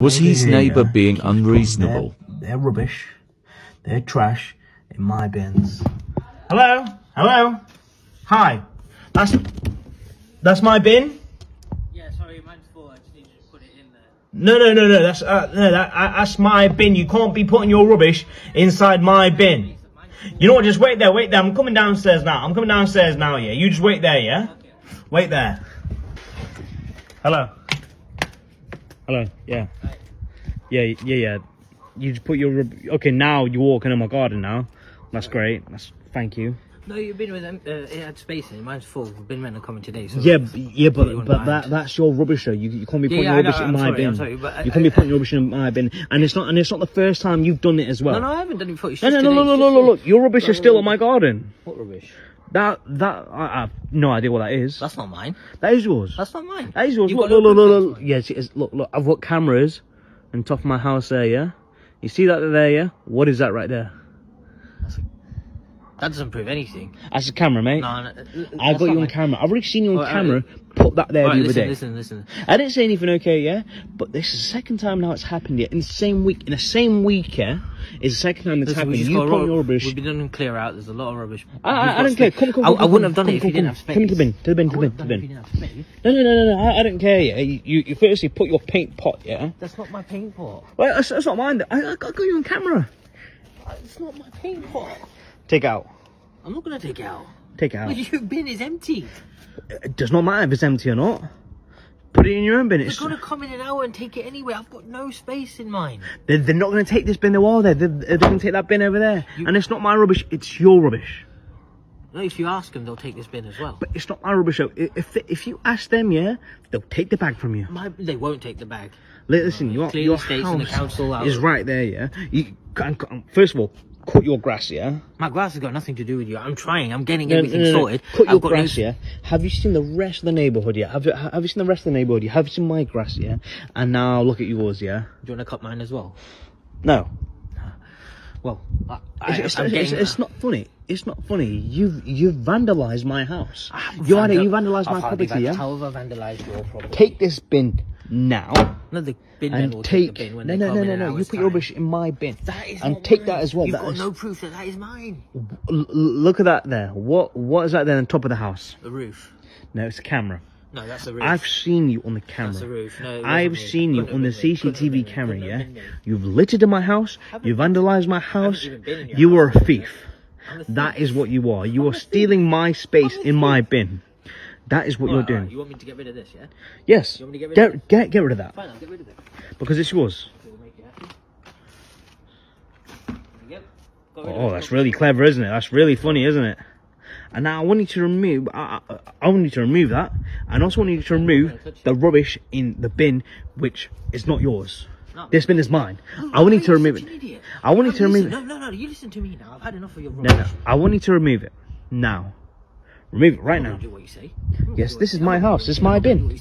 Was his neighbour being unreasonable? They're, they're rubbish. They're trash in my bins. Hello? Hello? Hi. That's that's my bin? Yeah, sorry, mine's full. I just need to put it in there. No, no, no, no. That's uh, no, that, uh, that's my bin. You can't be putting your rubbish inside my bin. You know what? Just wait there. Wait there. I'm coming downstairs now. I'm coming downstairs now. Yeah. You just wait there. Yeah. Wait there. Hello. Hello. Yeah. Yeah. Yeah. Yeah. You just put your okay. Now you're walking in my garden now. That's great. That's thank you. No, you've been with them. Uh, it had space in it. Mine's full. We've been meant to come in today. So Yeah, yeah, but but mind. that that's your rubbish though. You you can't be putting yeah, your I know, rubbish in I'm my sorry, bin. I'm sorry, but I- you can't be I- putting your rubbish in my bin, and it's not and it's not the first time you've done it as well. No, no, I haven't done it before. It's no, no, no, no, no, just no. Look, your rubbish is still no. in my garden. What rubbish? That that I, have no idea what that is. That's not mine. That is yours. That's not mine. That is yours. You've Look, got look, look, look, look. Yes, it is. Look, look. I've got cameras on top of my house there. Yeah, you see that there? Yeah. What is that right there? That doesn't prove anything. That's a camera, mate. No, no, uh, I got you on mine. camera. I've already seen you on Alright, camera. Put that there Alright, the other listen, day. listen, listen. I didn't say anything okay, yeah? But this is the second time now it's happened, yeah? In the same week, in the same week, yeah? It's the second time it's Listen, happened. You put your rubbish. We've been done and clear out. There's a lot of rubbish. I, I, I don't care. Come, come, I, come. I wouldn't have done come, it if come, you didn't have space. Come to the bin, to the bin, to the bin, to the I wouldn't have bin. done it if you didn't have space. No, no, no, no, no. I, don't care, yeah? You, you, firstly put your paint pot, yeah? That's not my paint pot. Well, that's, that's not mine. I, I got you on camera. It's not my paint pot. Take out. I'm not gonna take out. Take out. Your bin is empty. It does not matter if it's empty or not. Put it in your own bin. They're It's, gonna come in an hour and take it anyway. I've got no space in mine. they're, they're not going to take this bin, though, are they? They're, they're going to take that bin over there. You- And it's not my rubbish, it's your rubbish. No, if you ask them, they'll take this bin as well. But it's not my rubbish though. If if you ask them, yeah, they'll take the bag from you. My, they won't take the bag. Li- Listen, your Clearly your the house council out- is right there, yeah. You first of all, cut your grass, yeah. My grass has got nothing to do with you. I'm trying. I'm getting No, everything no, no. sorted. Cut your I've got grass, yeah. Have you seen the rest of the neighbourhood, yeah? Have you have you seen the rest of the neighbourhood? Yeah? Have you seen my grass, yeah? And now look at yours, yeah. Do you want to cut mine as well? No, Well, I, I, it's, it's, I'm it's, it's not funny. It's not funny. You've you've vandalised my house. You had vandal- you vandalised my property, yeah. However, vandalised your property? Take this bin now. No, the bin and will take, take the bin when no no no no no you put your rubbish in my bin That is and take mine. that as well You've that got is- no proof that that is mine. L- look at that there what what is that there on top of the house The roof. no it's a camera No, that's the roof. i've seen you on the camera. That's the roof. No, I've me. seen you on the have been me. Couldn't have been CCTV me. camera, yeah? have been me. You've littered in my house, you vandalized my house, even been in your you house, are a thief. That is what you are. You I'm are stealing my space I'm in my bin. That is what you're Alright, alright, doing. You want me to get rid of this, yeah? Yes. You want me to get rid of Get, get, get rid of that. Fine, I'll get rid of it. Because it's yours. Does it make you happy? Yep. Got rid of Oh, it. that's really clever, isn't it? That's really funny, isn't it? And now I want you to remove. I, I, I want you to remove that, and also want you to remove the rubbish in the bin, which is not yours. No. This bin is mine. No, I want you to remove it. idiot. I want you to remove it. No, no, no. You listen to me now. I've had enough of your rubbish. No, no. I want you to remove it now. Remove it right now. do what you say. Yes, this is my house. This is my bin.